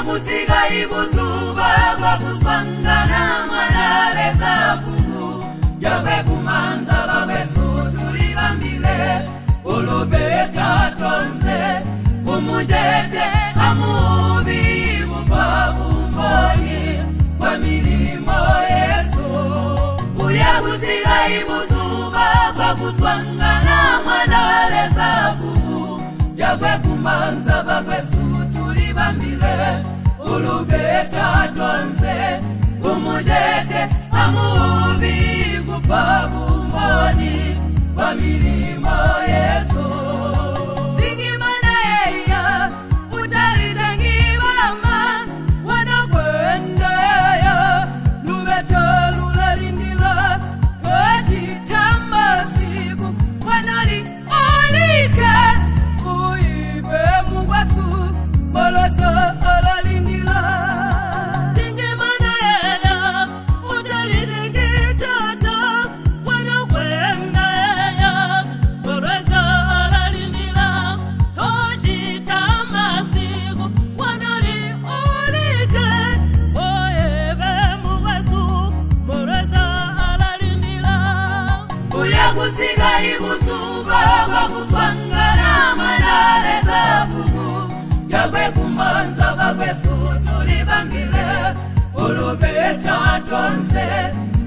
nakusiga ibuzuba bakusanga namanaleza bugu jobekumanza babesutulibambile ulubetatonze kumujete amubi bumbabumboni kwa milimo yesu uyakusiga ibuzuba bakusanga namanaleza bugu jobekumanza kwesu tulibambile ulubeta tonse umujete amubi gupa bumboni bwa milimo yesu kutsuba kwakuswangana manale zabungu yakwekumanza kwakwesutu libambile ulubeta tonse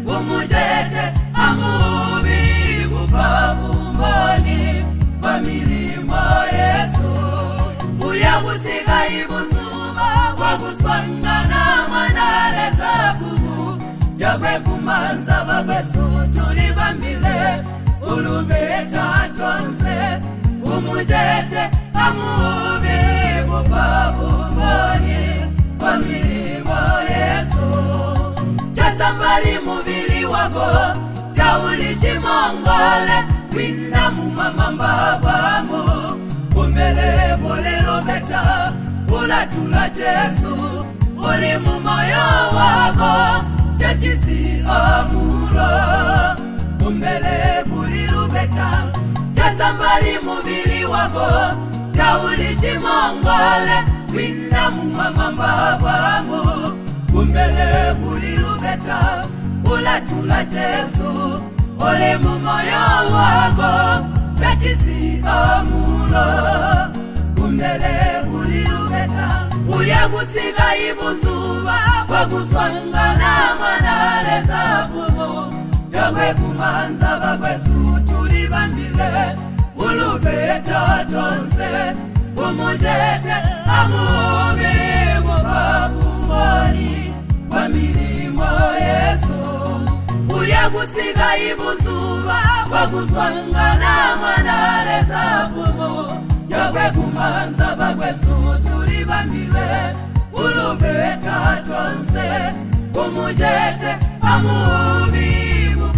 kumujete amubi kupa umboni kwamilimo yesu uya kusika ibusuba kwakuswangana manale zabungu yakwekumanza kwakwesutu libambile ulubeta tonse umujete amubi bupabumboni kwa milimo yesu tasambali mubili wako taulichimongole winda mumamamba bwamo kumbele bulelo beta jesu uli mumoyo wako tachisi amulo kumbele kuli lubeta tasambali muvili wako taulicimongole winda mumamamba bwamu kumbele kuli lubeta ulatula jesu ole mumoyo wako tacisikamulo kumbele kuli lubeta uyakusika ibusu bao vakwekumanza vakwesutu livambile ulubeta tonse kumujete amuvi kuva kumboni kwa milimo yesu uya kusika ibuzuva kwa kusongana mwanaleza bubu jokwekumanza vakwesutu livambile ulubeta tonse kumujete amuvi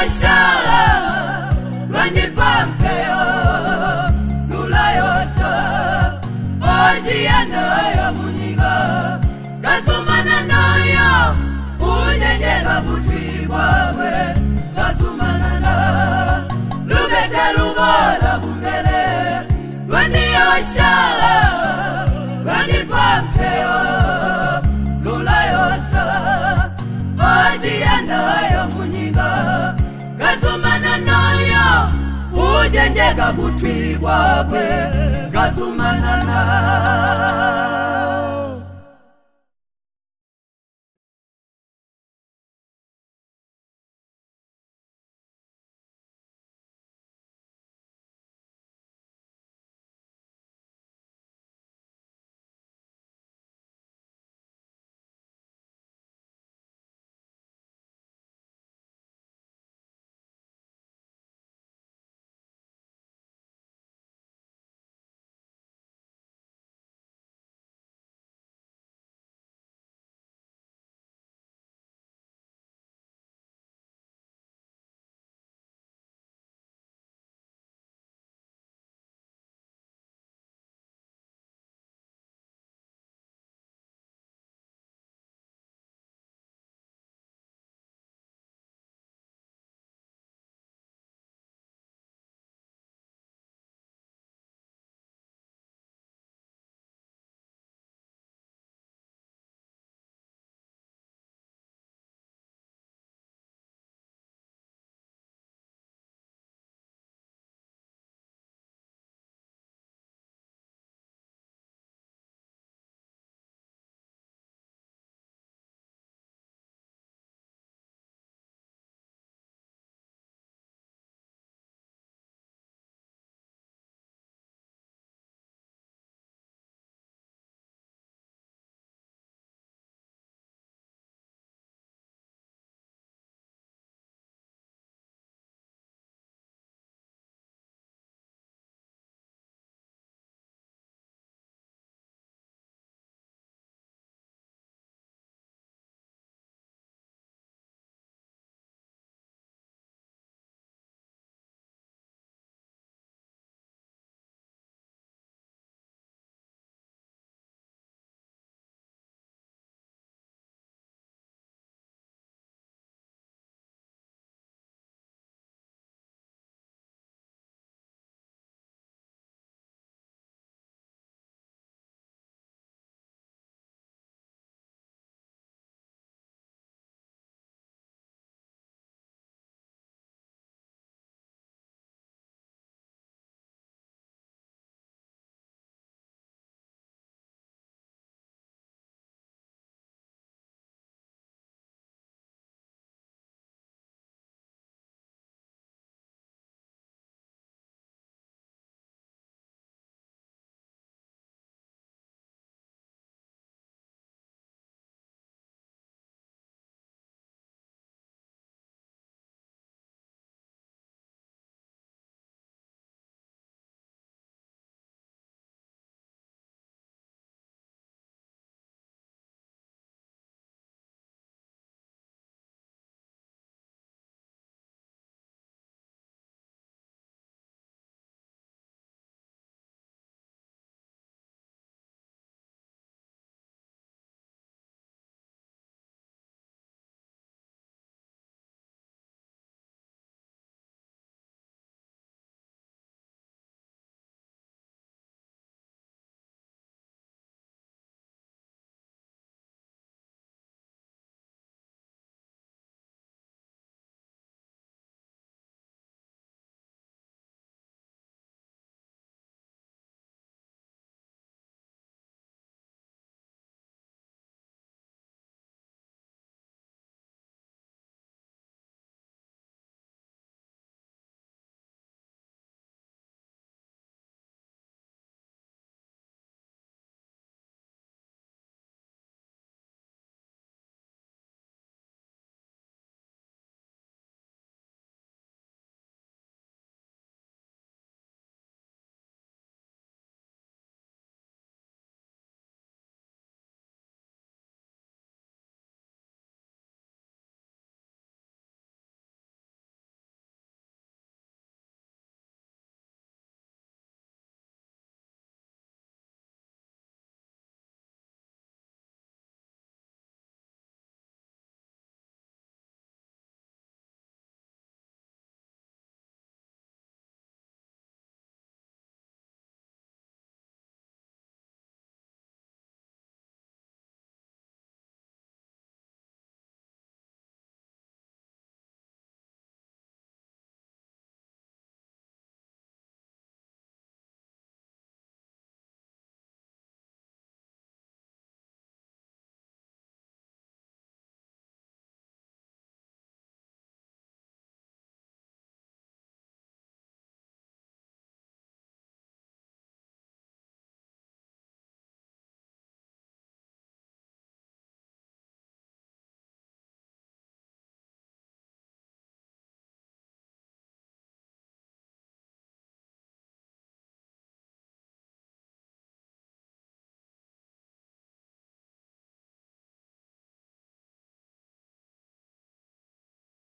mashala lwandipampeo lula yoso oziyanoyo munyigo gasumana nayo ujenjeka butwi bwabwe gasumana na lubete lubola bumbele lwandiyosha kutendeka kutwikwakwe ngasumanana